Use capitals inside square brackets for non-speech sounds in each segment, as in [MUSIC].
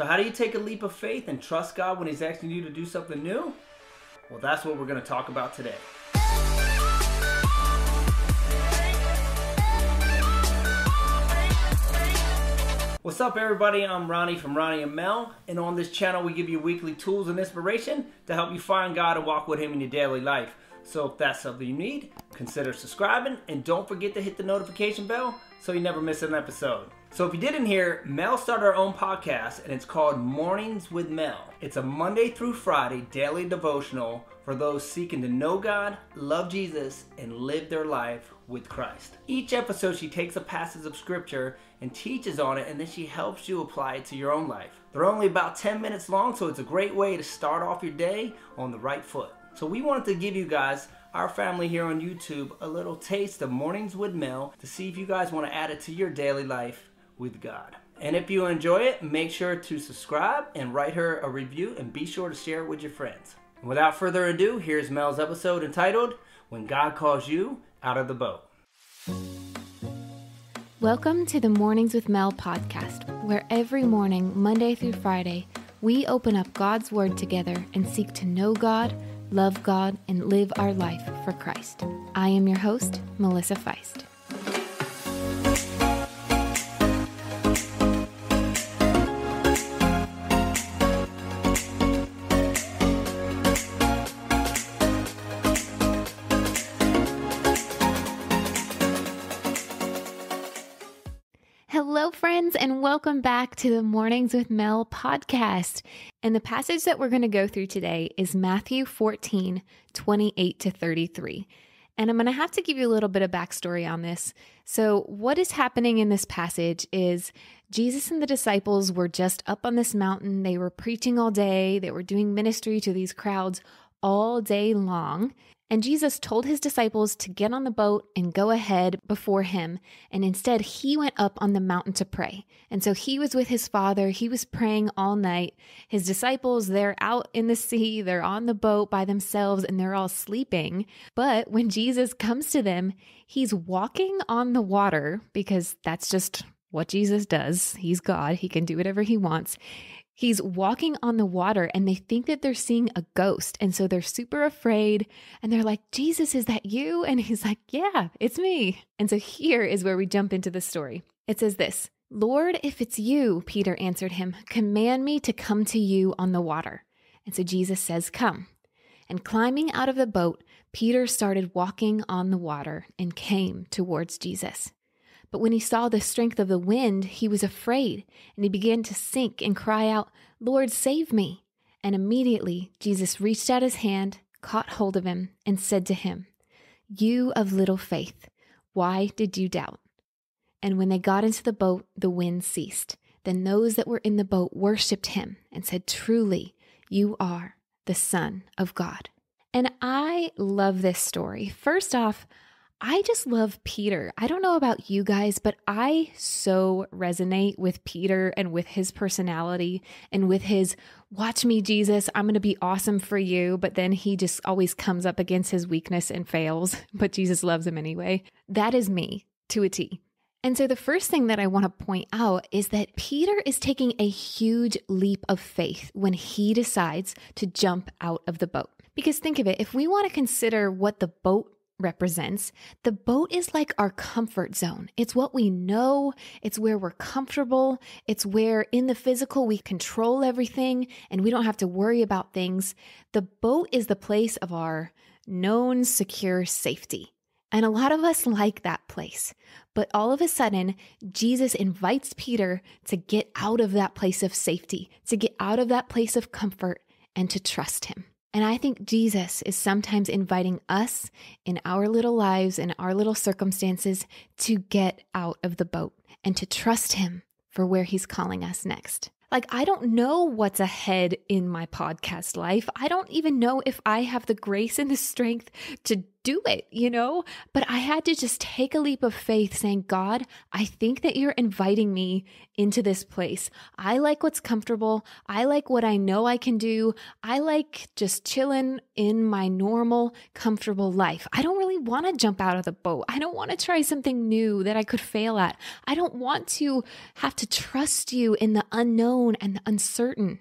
So, how do you take a leap of faith and trust God when He's asking you to do something new? Well, that's what we're going to talk about today. What's up, everybody? I'm Ronnie from Ronnie and Mel, and on this channel, we give you weekly tools and inspiration to help you find God and walk with Him in your daily life. So, if that's something you need, consider subscribing and don't forget to hit the notification bell so you never miss an episode. So, if you didn't hear, Mel started her own podcast and it's called Mornings with Mel. It's a Monday through Friday daily devotional for those seeking to know God, love Jesus, and live their life with Christ. Each episode, she takes a passage of scripture and teaches on it, and then she helps you apply it to your own life. They're only about 10 minutes long, so it's a great way to start off your day on the right foot. So, we wanted to give you guys our family here on YouTube a little taste of Mornings with Mel to see if you guys want to add it to your daily life with God. And if you enjoy it, make sure to subscribe and write her a review and be sure to share it with your friends. Without further ado, here's Mel's episode entitled When God Calls You Out of the Boat. Welcome to the Mornings with Mel podcast, where every morning, Monday through Friday, we open up God's Word together and seek to know God, love God, and live our life for Christ. I am your host, Melissa Faisst. Welcome back to the Mornings with Mel podcast. And the passage that we're going to go through today is Matthew 14, 28 to 33. And I'm going to have to give you a little bit of backstory on this. So, what is happening in this passage is Jesus and the disciples were just up on this mountain. They were preaching all day, they were doing ministry to these crowds all day long. And Jesus told his disciples to get on the boat and go ahead before him. And instead, he went up on the mountain to pray. And so he was with his father. He was praying all night. His disciples, they're out in the sea, they're on the boat by themselves, and they're all sleeping. But when Jesus comes to them, he's walking on the water because that's just what Jesus does. He's God, he can do whatever he wants. He's walking on the water and they think that they're seeing a ghost. And so they're super afraid and they're like, Jesus, is that you? And he's like, Yeah, it's me. And so here is where we jump into the story. It says this Lord, if it's you, Peter answered him, command me to come to you on the water. And so Jesus says, Come. And climbing out of the boat, Peter started walking on the water and came towards Jesus. But when he saw the strength of the wind, he was afraid, and he began to sink and cry out, Lord, save me. And immediately Jesus reached out his hand, caught hold of him, and said to him, You of little faith, why did you doubt? And when they got into the boat, the wind ceased. Then those that were in the boat worshipped him and said, Truly, you are the Son of God. And I love this story. First off, I just love Peter. I don't know about you guys, but I so resonate with Peter and with his personality and with his watch me, Jesus, I'm going to be awesome for you. But then he just always comes up against his weakness and fails, [LAUGHS] but Jesus loves him anyway. That is me to a T. And so the first thing that I want to point out is that Peter is taking a huge leap of faith when he decides to jump out of the boat. Because think of it, if we want to consider what the boat represents, the boat is like our comfort zone. It's what we know, it's where we're comfortable, it's where in the physical we control everything and we don't have to worry about things. The boat is the place of our known secure safety. And a lot of us like that place. But all of a sudden, Jesus invites Peter to get out of that place of safety, to get out of that place of comfort, and to trust him. And I think Jesus is sometimes inviting us in our little lives, in our little circumstances, to get out of the boat and to trust Him for where He's calling us next. Like, I don't know what's ahead in my podcast life. I don't even know if I have the grace and the strength to do it, you know? But I had to just take a leap of faith saying, God, I think that you're inviting me into this place. I like what's comfortable. I like what I know I can do. I like just chilling in my normal, comfortable life. I don't really want to jump out of the boat. I don't want to try something new that I could fail at. I don't want to have to trust you in the unknown and the uncertain.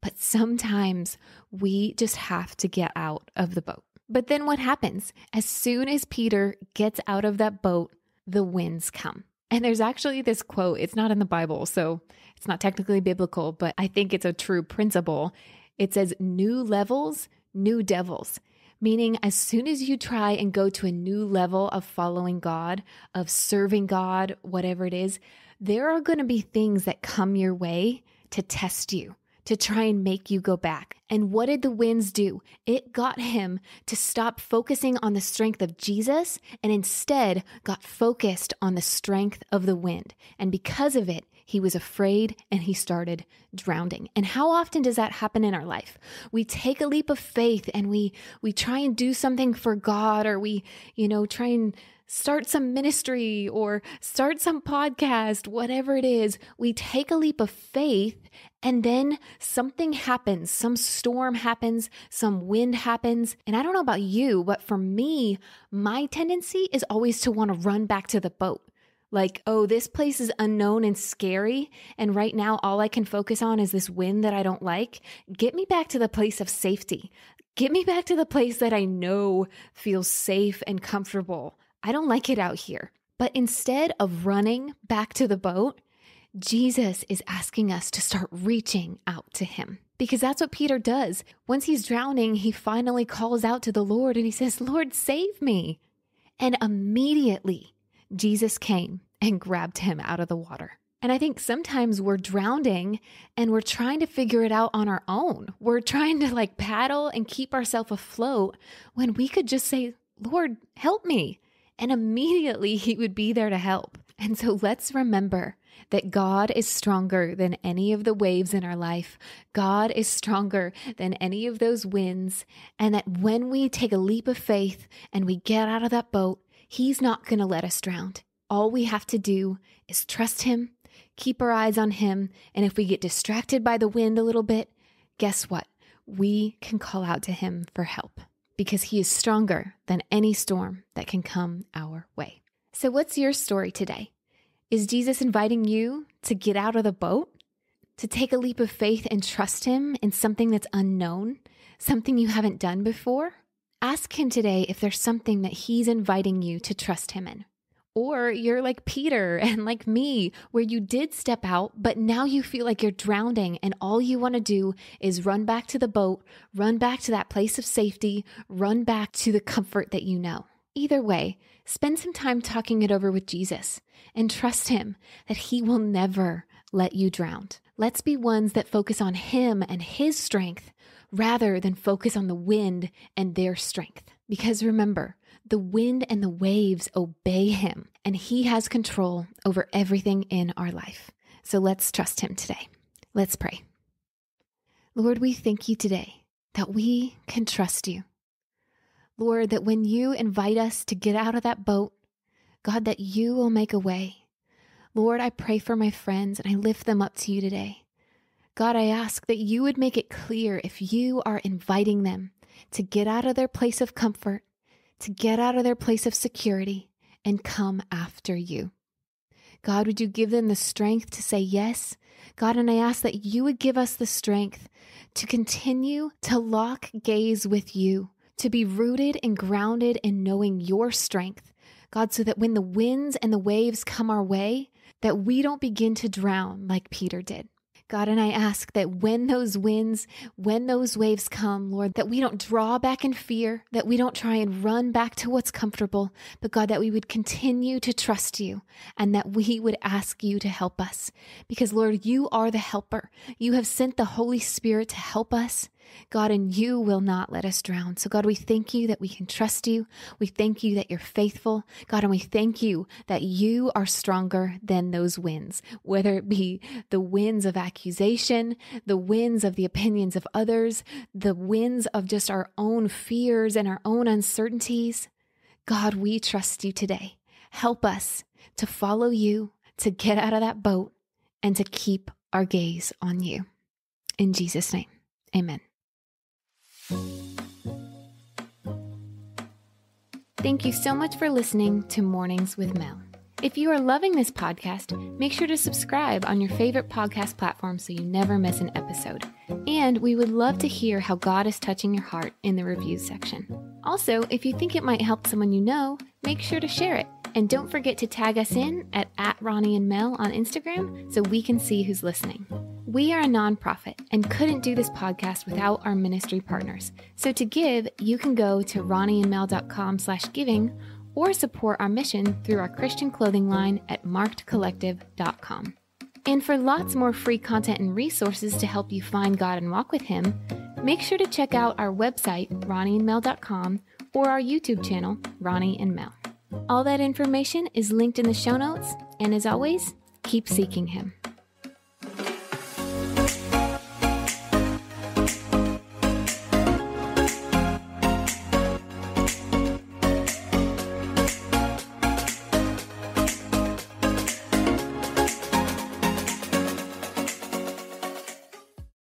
But sometimes we just have to get out of the boat. But then what happens? As soon as Peter gets out of that boat, the winds come. And there's actually this quote, it's not in the Bible, so it's not technically biblical, but I think it's a true principle. It says, New levels, new devils. Meaning, as soon as you try and go to a new level of following God, of serving God, whatever it is, there are going to be things that come your way to test you to try and make you go back. And what did the winds do? It got him to stop focusing on the strength of Jesus and instead got focused on the strength of the wind. And because of it, he was afraid and he started drowning. And how often does that happen in our life? We take a leap of faith and we we try and do something for God or we, you know, try and start some ministry or start some podcast, whatever it is, we take a leap of faith and then something happens, some storm happens, some wind happens. And I don't know about you, but for me, my tendency is always to want to run back to the boat. Like, oh, this place is unknown and scary. And right now, all I can focus on is this wind that I don't like. Get me back to the place of safety. Get me back to the place that I know feels safe and comfortable. I don't like it out here. But instead of running back to the boat, Jesus is asking us to start reaching out to him because that's what Peter does. Once he's drowning, he finally calls out to the Lord and he says, Lord, save me. And immediately Jesus came and grabbed him out of the water. And I think sometimes we're drowning and we're trying to figure it out on our own. We're trying to like paddle and keep ourselves afloat when we could just say, Lord, help me. And immediately [LAUGHS] he would be there to help. And so let's remember that God is stronger than any of the waves in our life. God is stronger than any of those winds. And that when we take a leap of faith and we get out of that boat, He's not going to let us drown. All we have to do is trust Him, keep our eyes on Him. And if we get distracted by the wind a little bit, guess what? We can call out to Him for help because He is stronger than any storm that can come our way. So, what's your story today? Is Jesus inviting you to get out of the boat, to take a leap of faith and trust Him in something that's unknown, something you haven't done before? Ask Him today if there's something that He's inviting you to trust Him in. Or you're like Peter [LAUGHS] and like me, where you did step out, but now you feel like you're drowning, and all you want to do is run back to the boat, run back to that place of safety, run back to the comfort that you know. Either way, spend some time talking it over with Jesus and trust Him that He will never let you drown. Let's be ones that focus on Him and His strength rather than focus on the wind and their strength. Because remember, the wind and the waves obey him, and he has control over everything in our life. So let's trust him today. Let's pray. Lord, we thank you today that we can trust you. Lord, that when you invite us to get out of that boat, God, that you will make a way. Lord, I pray for my friends and I lift them up to you today. God, I ask that you would make it clear if you are inviting them to get out of their place of comfort to get out of their place of security and come after you. God, would you give them the strength to say yes? God, and I ask that you would give us the strength to continue to lock gaze with you, to be rooted and grounded in knowing your strength. God, so that when the winds and the waves come our way, that we don't begin to drown like Peter did. God, and I ask that when those winds, when those waves come, Lord, that we don't draw back in fear, that we don't try and run back to what's comfortable, but God, that we would continue to trust you and that we would ask you to help us. Because, Lord, you are the helper. You have sent the Holy Spirit to help us. God, and you will not let us drown. So, God, we thank you that we can trust you. We thank you that you're faithful. God, and we thank you that you are stronger than those winds, whether it be the winds of accusation, the winds of the opinions of others, the winds of just our own fears and our own uncertainties. God, we trust you today. Help us to follow you, to get out of that boat, and to keep our gaze on you. In Jesus' name, amen. Thank you so much for listening to Mornings with Mel. If you are loving this podcast, make sure to subscribe on your favorite podcast platform so you never miss an episode. And we would love to hear how God is touching your heart in the reviews section. Also, if you think it might help someone you know, make sure to share it. And don't forget to tag us in at, at Ronnie and Mel on Instagram so we can see who's listening. We are a nonprofit and couldn't do this podcast without our ministry partners. So to give, you can go to ronnieandmel.com slash giving or support our mission through our Christian clothing line at markdcollective.com. And for lots more free content and resources to help you find God and walk with Him, make sure to check out our website, ronnieandmel.com, or our YouTube channel, Ronnie and Mel. All that information is linked in the show notes, and as always, keep seeking Him.